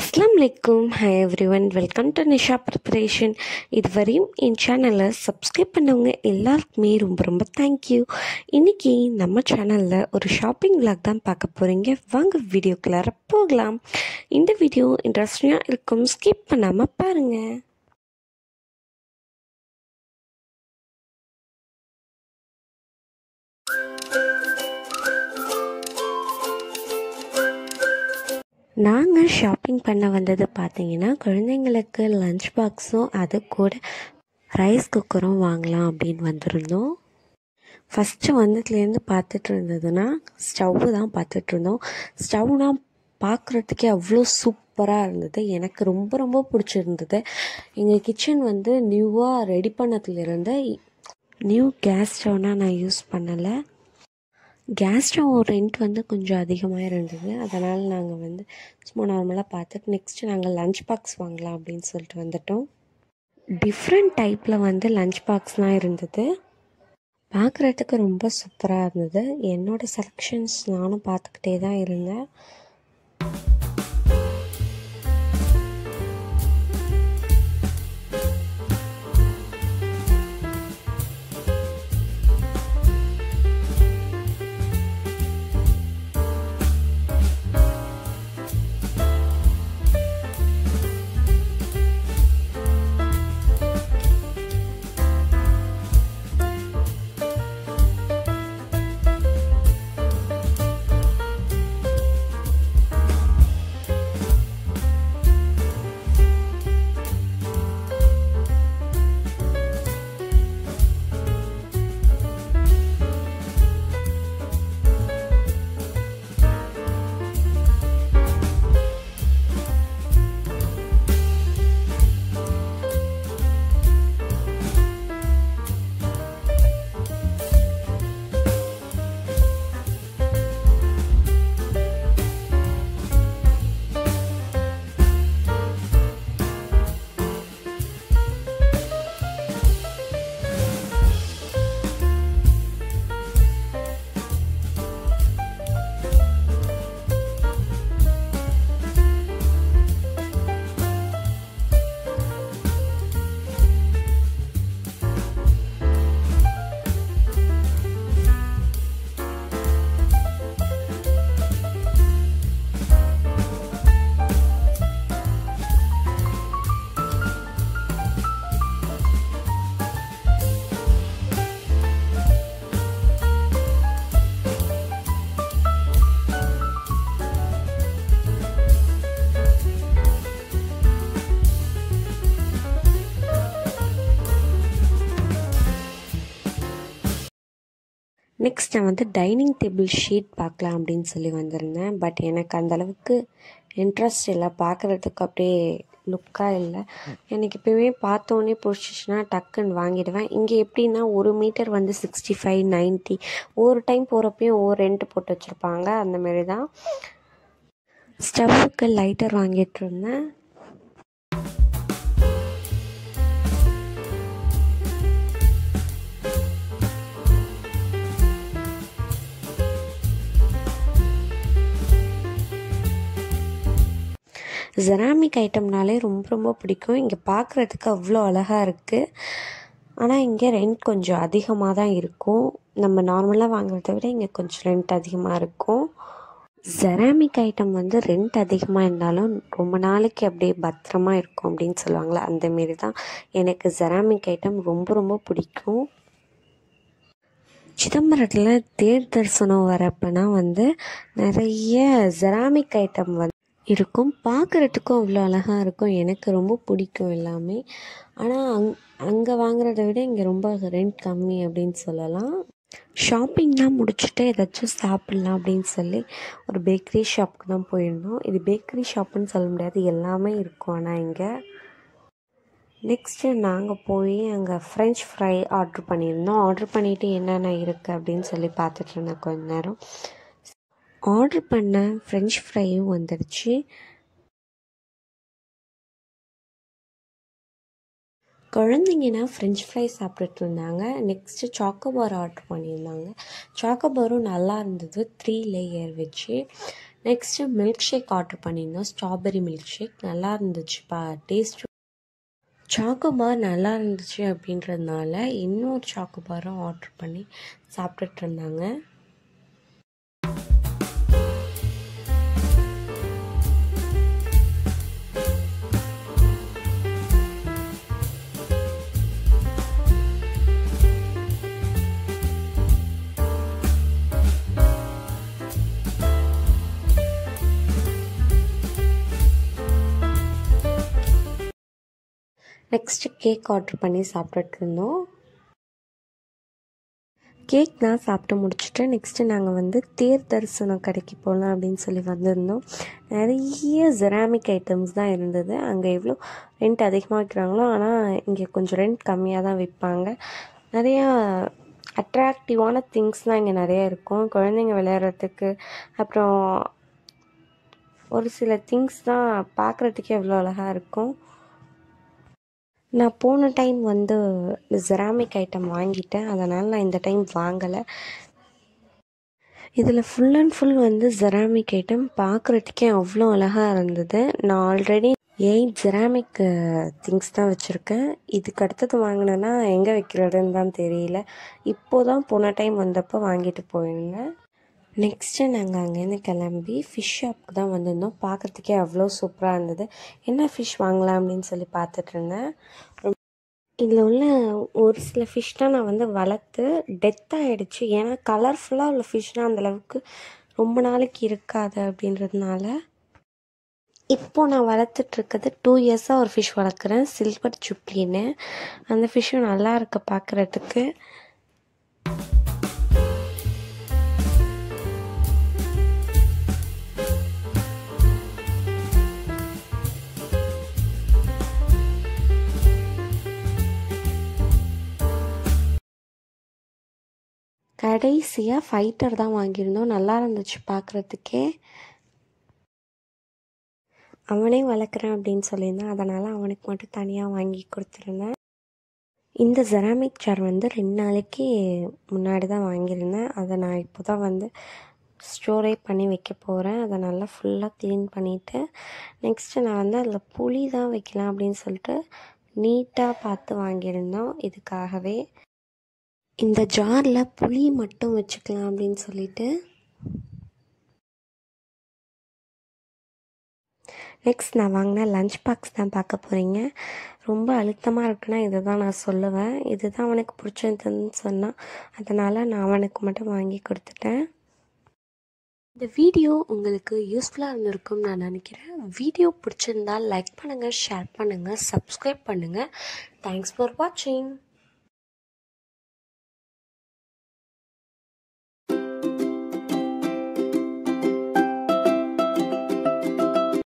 அஸ்லாம் வலைக்கும் hi everyone welcome to Nisha preparation இதுவரையும் என் சேனலை சப்ஸ்கிரைப் பண்ணவங்க எல்லாருக்குமே ரொம்ப ரொம்ப தேங்க்யூ இன்றைக்கி நம்ம சேனலில் ஒரு ஷாப்பிங் விளாக் தான் பார்க்க போகிறீங்க வாங்க வீடியோக்குள்ளார போகலாம். இந்த வீடியோ இன்ட்ரெஸ்டிங்காக இருக்கும். ஸ்கிப் பண்ணாமல் பாருங்கள் நாங்கள் ஷாப்பிங் பண்ண வந்தது பார்த்தீங்கன்னா குழந்தைங்களுக்கு லஞ்ச் பாக்ஸும் அது கூட ரைஸ் குக்கரும் வாங்கலாம் அப்படின்னு வந்திருந்தோம். ஃபஸ்ட்டு வந்ததுலேருந்து பார்த்துட்டு இருந்ததுன்னா ஸ்டவ்வு தான் பார்த்துட்டு இருந்தோம். ஸ்டவ்னால் பார்க்குறதுக்கே அவ்வளோ சூப்பராக இருந்தது. எனக்கு ரொம்ப ரொம்ப பிடிச்சிருந்தது. எங்கள் கிச்சன் வந்து நியூவாக ரெடி பண்ணதுலேருந்து நியூ கேஸ் ஸ்டவ்னால் நான் யூஸ் பண்ணலை. கேஸ் ஸ்டவ் ரெண்ட் வந்து கொஞ்சம் அதிகமாக இருந்தது. அதனால் நாங்கள் வந்து சும்மா நார்மலாக பார்த்துட்டு நெக்ஸ்ட்டு நாங்கள் லஞ்ச் பாக்ஸ் வாங்கலாம் அப்படின்னு சொல்லிட்டு வந்துட்டோம். டிஃப்ரெண்ட் டைப்பில் வந்து லஞ்ச் பாக்ஸ்லாம் இருந்தது. பார்க்குறதுக்கு ரொம்ப சூப்பராக இருந்தது. என்னோடய செலெக்ஷன்ஸ் நானும் பார்த்துக்கிட்டே தான் இருந்தேன். நெக்ஸ்ட் நான் வந்து டைனிங் டேபிள் ஷீட் பார்க்கலாம் அப்படின்னு சொல்லி வந்திருந்தேன். பட் எனக்கு அந்த அளவுக்கு இன்ட்ரெஸ்ட் இல்லை. பார்க்குறதுக்கு அப்படியே லுக்காக இல்லை. எனக்கு எப்பயுமே பார்த்தோன்னே பிடிச்சிச்சின்னா டக்குன்னு வாங்கிடுவேன். இங்கே எப்படின்னா ஒரு மீட்டர் வந்து சிக்ஸ்டி ஃபைவ் நைன்ட்டி ஒரு டைம் போகிறப்பையும் ஒவ்வொரு ரெண்ட் போட்டு வச்சுருப்பாங்க. அந்த மாரி தான் ஸ்டவ்வுக்கு லைட்டர் வாங்கிட்டு இருந்தேன். ஜெராமிக் ஐட்டம்னாலே ரொம்ப ரொம்ப பிடிக்கும். இங்கே பார்க்குறதுக்கு அவ்வளோ அழகாக இருக்குது ஆனால் இங்கே ரெண்ட் கொஞ்சம் அதிகமாக தான் இருக்கும். நம்ம நார்மலாக வாங்குறத விட இங்கே கொஞ்சம் ரெண்ட் அதிகமாக இருக்கும். ஜெராமிக் ஐட்டம் வந்து ரெண்ட் அதிகமாக இருந்தாலும் ரொம்ப நாளைக்கு அப்படியே பத்திரமா இருக்கும் அப்படின்னு சொல்லுவாங்களே அந்தமாரி தான். எனக்கு ஜெராமிக் ஐட்டம் ரொம்ப ரொம்ப பிடிக்கும். சிதம்பரத்தில் தேர் தரிசனம் வரப்போனா வந்து நிறைய ஜெராமிக் ஐட்டம் வந்து இருக்கும். பார்க்குறதுக்கும் அவ்வளோ அழகாக இருக்கும். எனக்கு ரொம்ப பிடிக்கும் எல்லாமே. ஆனால் அங் அங்கே வாங்குறத விட இங்கே ரொம்ப ரெண்ட் கம்மி அப்படின்னு சொல்லலாம். ஷாப்பிங்லாம் முடிச்சுட்டு ஏதாச்சும் சாப்பிட்லாம் அப்படின்னு சொல்லி ஒரு பேக்கரி ஷாப்புக்கு தான் போயிருந்தோம். இது பேக்கரி ஷாப்புன்னு சொல்ல முடியாது. எல்லாமே இருக்கும் ஆனால் இங்கே. நெக்ஸ்ட்டு நாங்கள் போய் அங்கே ஃப்ரெஞ்ச் ஃப்ரை ஆர்ட்ரு பண்ணியிருந்தோம். ஆர்ட்ரு பண்ணிவிட்டு என்னென்ன இருக்குது அப்படின்னு சொல்லி பார்த்துட்டு இருந்தேன் கொஞ்ச நேரம். ஆர்டர் பண்ண ஃப்ரெஞ்ச் ஃப்ரையும் வந்துடுச்சு. குழந்தைங்கன்னா ஃப்ரெஞ்ச் ஃப்ரை சாப்பிட்டுட்டு இருந்தாங்க. நெக்ஸ்ட்டு சாக்கோபார் ஆர்டர் பண்ணியிருந்தாங்க. சாக்கோபாரும் நல்லா இருந்தது. த்ரீ லேயர் வச்சு. நெக்ஸ்ட்டு மில்க் ஷேக் ஆர்டர் பண்ணியிருந்தோம் ஸ்ட்ராபெரி மில்க் ஷேக் நல்லா இருந்துச்சுப்பா டேஸ்ட் சாக்கோபார் நல்லா இருந்துச்சு அப்படின்றதுனால இன்னொரு சாக்கோபாரும் ஆர்டர் பண்ணி சாப்பிட்டுட்டு இருந்தாங்க. நெக்ஸ்ட்டு கேக் ஆர்டர் பண்ணி சாப்பிட்டுட்டு இருந்தோம் கேக் நான் சாப்பிட்டு முடிச்சுட்டு நெக்ஸ்ட்டு நாங்கள் வந்து தேர் தரிசனம் கடைக்கு போகலாம் அப்படின்னு சொல்லி வந்திருந்தோம். நிறைய ஜெராமிக் ஐட்டம்ஸ் தான் இருந்தது. அங்கே எவ்வளோ ரெண்ட் அதிகமாக வைக்கிறாங்களோ ஆனால் இங்கே கொஞ்சம் ரெண்ட் கம்மியாக தான் விற்பாங்க நிறையா அட்ராக்டிவான திங்ஸ் தான் இங்கே நிறைய இருக்கும். குழந்தைங்க விளையாடுறதுக்கு அப்புறம் ஒரு சில திங்ஸ் தான் பார்க்குறதுக்கே எவ்வளோ அழகாக இருக்கும். நான் போன டைம் வந்து ஜெராமிக் ஐட்டம் வாங்கிட்டேன். அதனால் நான் இந்த டைம் வாங்கலை. இதில் ஃபுல் அண்ட் ஃபுல் வந்து ஜெராமிக் ஐட்டம் பார்க்குறதுக்கே அவ்வளோ அழகாக இருந்தது. நான் ஆல்ரெடி எயிட் ஜெராமிக் திங்ஸ் தான் வச்சுருக்கேன். இதுக்கு அடுத்தது வாங்கினேன்னா எங்கே வைக்கிறதுன்னு தான் தெரியல. இப்போ தான் போன டைம் வந்தப்போ வாங்கிட்டு போயிருந்தேன். நெக்ஸ்ட்டு நாங்கள் அங்கேருந்து கிளம்பி ஃபிஷ் ஷாப்புக்கு தான் வந்திருந்தோம். பார்க்குறதுக்கே அவ்வளோ சூப்பராக இருந்தது. என்ன ஃபிஷ் வாங்கலாம் அப்படின்னு சொல்லி பார்த்துட்டு இருந்தேன். இதில் உள்ள ஒரு சில ஃபிஷ்லாம் நான் வந்து வளர்த்து டெத் ஆகிடுச்சு ஏன்னா கலர்ஃபுல்லாக உள்ள ஃபிஷ்னால் அந்தளவுக்கு ரொம்ப நாளைக்கு இருக்காது அப்படின்றதுனால. இப்போ நான் வளர்த்துட்ருக்கிறது டூ இயர்ஸாக ஒரு ஃபிஷ் வளர்க்குறேன். சில்வர் சுப்ளின்னு அந்த ஃபிஷ்ஷும் நல்லா இருக்குது பார்க்குறதுக்கு. கடைசியாக ஃபைட்டர் தான் வாங்கியிருந்தோம். நல்லா இருந்துச்சு பார்க்குறதுக்கே அவனே வளர்க்குறேன் அப்படின்னு சொல்லியிருந்தான். அதனால் அவனுக்கு மட்டும் தனியாக வாங்கி கொடுத்துருந்தேன். இந்த ஜெராமிக் சேர் வந்து ரெண்டு நாளைக்கு முன்னாடி தான் வாங்கியிருந்தேன். அதை நான் இப்போ தான் வந்து ஸ்டோரே பண்ணி வைக்க போகிறேன் அதை நல்லா ஃபுல்லாக க்ளீன் பண்ணிவிட்டு நெக்ஸ்ட்டு நான் வந்து அதில் புளி தான் வைக்கலாம் அப்படின்னு சொல்லிட்டு நீட்டாக பார்த்து வாங்கியிருந்தோம். இதுக்காகவே. இந்த ஜாரில் புளி மட்டும் வச்சுக்கலாம் அப்படின்னு சொல்லிட்டு. நெக்ஸ்ட் நான் வாங்கின லஞ்ச் பாக்ஸ் தான் பார்க்க போகிறீங்க ரொம்ப அழுத்தமாக இருக்குன்னா இதை தான் நான் சொல்லுவேன். இது தான் அவனுக்கு பிடிச்சதுன்னு சொன்னான் அதனால் நான் அவனுக்கு மட்டும் வாங்கி கொடுத்துட்டேன். இந்த வீடியோ உங்களுக்கு யூஸ்ஃபுல்லாக இருந்திருக்கும்னு நான் நினைக்கிறேன். வீடியோ பிடிச்சிருந்தால் லைக் பண்ணுங்கள் ஷேர் பண்ணுங்கள் சப்ஸ்கிரைப் பண்ணுங்கள் தேங்க்ஸ் ஃபார் வாட்சிங்